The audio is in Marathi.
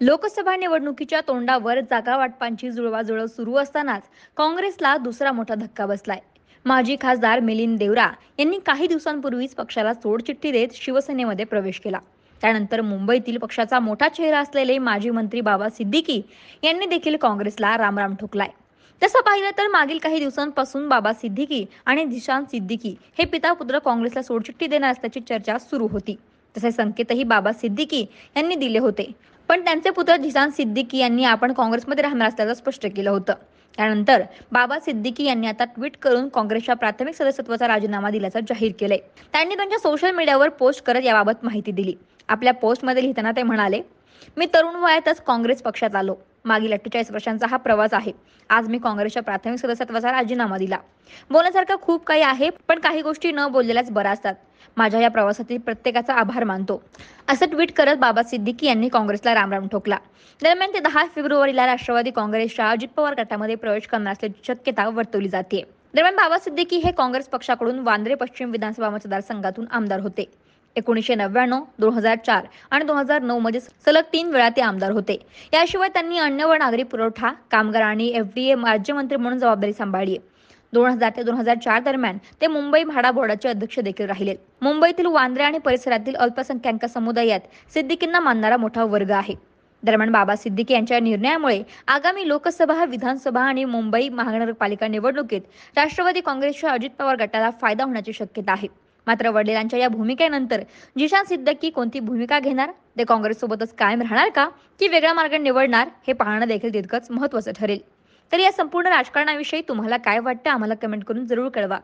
लोकसभा निवडणुकीच्या तोंडावर जागा वाटपांची जुळवाजुळव सुरू असतानाच काँग्रेसला दुसरा मोठा धक्का बसलाय. माजी खासदार मिलिंद देवरा यांनी काही दिवसांपूर्वीच पक्षाला सोडचिठ्ठी देत शिवसेनेमध्ये प्रवेश केला. त्यानंतर मुंबईतील पक्षाचा मोठा चेहरा असलेले माजी मंत्री बाबा सिद्दीकी यांनी देखील काँग्रेसला रामराम ठोकलाय. तसं पाहिलं तर मागील काही दिवसांपासून बाबा सिद्दीकी आणि दिशांत सिद्दीकी हे पिता पुत्र काँग्रेसला सोडचिठ्ठी देणार असल्याची चर्चा सुरू होती. तसे संकेतही बाबा सिद्दीकी यांनी दिले होते. पण त्यांचे पुत्र झिसान सिद्दीकी यांनी आपण काँग्रेसमध्ये राहणार असल्याचं स्पष्ट केलं होतं. त्यानंतर बाबा सिद्दीकी यांनी आता ट्विट करून काँग्रेसच्या प्राथमिक सदस्यत्वाचा राजीनामा दिल्याचं जाहीर केलंय. त्यांनी त्यांच्या सोशल मीडियावर पोस्ट करत याबाबत माहिती दिली. आपल्या पोस्टमध्ये लिहिताना ते म्हणाले मी तरुण वयातच काँग्रेस पक्षात आलो. मागील अठ्ठेचाळीस वर्षांचा हा प्रवास आहे. आज मी काँग्रेसच्या प्राथमिक सदस्यत्वाचा राजीनामा दिला. बोलण्यासारखं खूप काही आहे पण काही गोष्टी न बोललेल्याच बऱ्या असतात. माझ्या या प्रवासातील प्रत्येकाचा आभार मानतो. असं ट्विट करत बाबा सिद्दीकी यांनी काँग्रेसला रामराम ठोकला. दरम्यान ते दहा फेब्रुवारीला राष्ट्रवादी काँग्रेसच्या अजित पवार गटामध्ये प्रवेश करणार असल्याची शक्यता वर्तवली जाते. दरम्यान बाबा सिद्दीकी हे काँग्रेस पक्षाकडून वांद्रे पश्चिम विधानसभा मतदारसंघातून आमदार होते. एकोणीसशे नव्याण्णव दोन हजार चार आणि दोन हजार नऊ मध्ये सलग तीन वेळा ते आमदार होते. याशिवाय त्यांनी अन्न व नागरी पुरवठा कामगार आणि एफडीए राज्यमंत्री म्हणून जबाबदारी सांभाळली दोन हजार ते दोन हजार चार दरम्यान ते मुंबई म्हाडा बोर्डाचे अध्यक्ष देखील राहिले. मुंबईतील वांद्रे आणि परिसरातील अल्पसंख्याक समुदायात सिद्दीकींना मानणारा मोठा वर्ग आहे. दरम्यान बाबा सिद्दीकी यांच्या निर्णयामुळे आगामी लोकसभा विधानसभा आणि मुंबई महानगरपालिका निवडणुकीत राष्ट्रवादी काँग्रेसच्या अजित पवार गटाला फायदा होण्याची शक्यता आहे. मात्र वडिलांच्या या भूमिकेनंतर जिशान सिद्दकी कोणती भूमिका घेणार? ते काँग्रेससोबतच कायम राहणार का? की वेगळा मार्ग निवडणार? हे पाहणं देखील तितकंच महत्त्वाचं ठरेल. तर या संपूर्ण राजकारणाविषयी तुम्हाला काय वाटतं आम्हाला कमेंट करून जरूर कळवा.